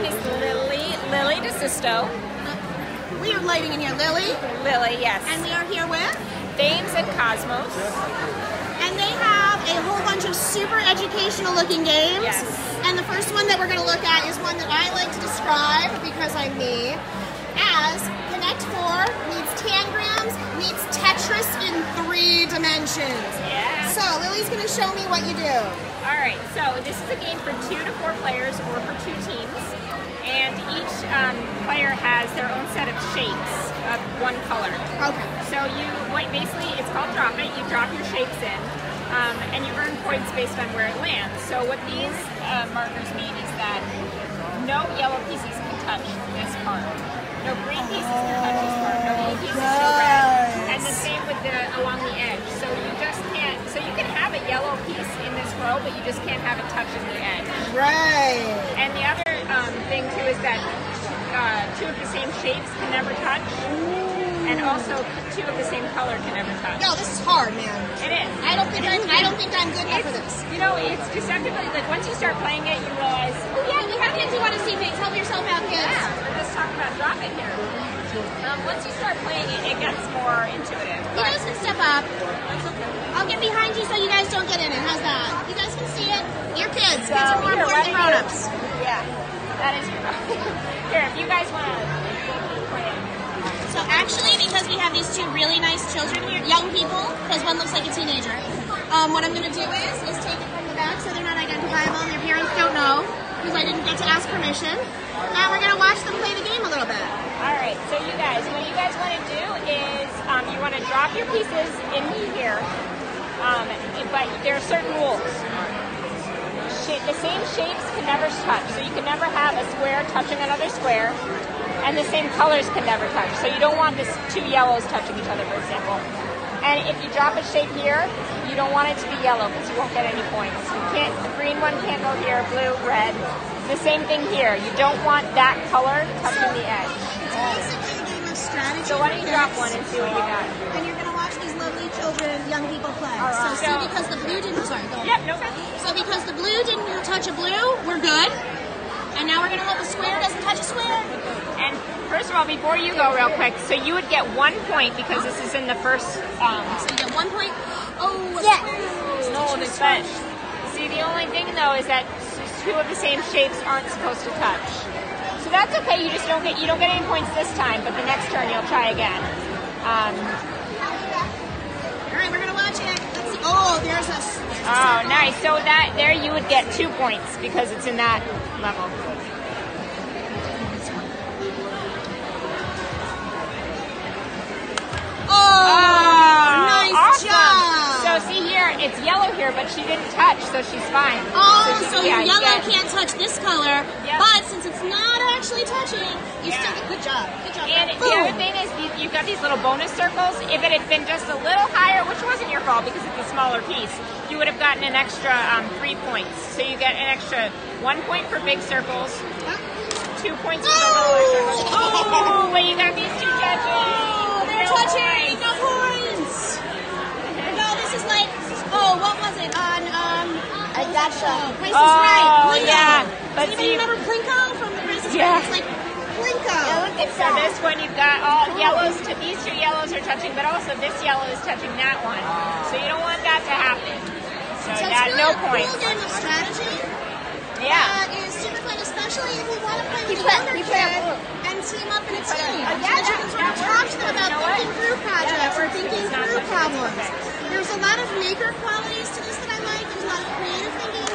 name is Lily, Lily DeSisto. We are lighting in here, Lily. Lily, yes. And we are here with? Thames and Kosmos. And they have a whole bunch of super educational looking games. Yes. And the first one that we're going to look at is one that I like to describe, because I'm me, as Connect 4 meets Tangrams meets Tetris in three dimensions. Yeah. So Lily's going to show me what you do. All right, so this is a game for two to four players or for two teams. Um, player has their own set of shapes of one color. Okay. So you, what basically, it's called drop it. You drop your shapes in, um, and you earn points based on where it lands. So what these uh, markers mean is that no yellow pieces can touch this part. No green pieces can touch this part. No blue pieces, no red. And the same with the along the edge. So you just can't. So you can have a yellow piece in this row, but you just can't have it touching the edge. Right. And the other um, thing too is that uh, two of the same shapes can never touch, and also two of the same color can never touch. No, this is hard, man. It is. I don't think I'm, I don't think I'm good enough for this. You know, it's deceptively like once you start playing it, you realize. Oh yeah, we have kids who want to see things. Help yourself out, kids. Yeah, we're just talking about dropping here. Um, once you start playing it, it gets more intuitive. You guys can step up. I'll get behind you so you guys don't get in it. How's that? You guys can see it. You're kids. Kids are more important than grown-ups. Yeah, that is here, if you guys want to. So actually, because we have these two really nice children here, young people, because one looks like a teenager, um, what I'm going to do is, is take it from the back so they're not identifiable and their parents don't know, because I didn't get to ask permission. Now we're going to watch them play the game a little bit. All right, so you guys, what you guys want to do is um, you want to drop your pieces in here, um, but there are certain rules. Sh- the same shapes can never touch, so you can never have a square touching another square, and the same colors can never touch. So you don't want this two yellows touching each other, for example. And if you drop a shape here, you don't want it to be yellow because you won't get any points. You can't. The green one can't go here. Blue, red. The same thing here. You don't want that color touching the edge. Strategy. So why don't you drop one and see what you got? And you're going to watch these lovely children, young people play. So right. see, So- because the blue didn't, sorry, go. Yep, no good. So because the blue didn't touch a blue, we're good. And now we're going to hope a square doesn't touch a square. And first of all, before you go real quick, so you would get one point because this is in the first. Um, So you get one point. Oh, Yeah. no, but see, the only thing though is that two of the same shapes aren't supposed to touch. So that's okay. You just don't get you don't get any points this time, but the next turn you'll try again. Um, All right, we're going to watch it. Let's see. Oh, there's a. oh, nice. So that there you would get two points because it's in that level. Oh, nice awesome. job. So see here, it's yellow here, but she didn't touch, so she's fine. Oh, she- so yeah, yellow get- can't touch this color, Yep. but since it's not actually you Yeah. still get good job. Good job. And girl. the other thing is, you- you've got these little bonus circles. If it had been just a little higher, which wasn't your fault because it's a smaller piece, you would have gotten an extra um, three points. So you get an extra one point for big circles, two points for the smaller circles. Oh, but you got these two touching. Oh, they're No touching. points. No points. No, this is like, oh, what was it on? Um, I got show? the. Is Oh, Right. Plinko. yeah. But Does see- anybody remember Plinko from the Price is Yeah. Right? It's like Plinko. And so this one you've got all yellows to these two yellows are touching, but also this yellow is touching that one. So you don't want that to happen. So, So that really no a points. cool game of strategy. Yeah. That is super fun, especially if you want to play with a play- younger you play kid a- and team up in a team. yeah, Because you can sort of talk to them about You thinking through projects or thinking through problems. There's a lot of maker qualities to this that I like. There's a lot of creative thinking.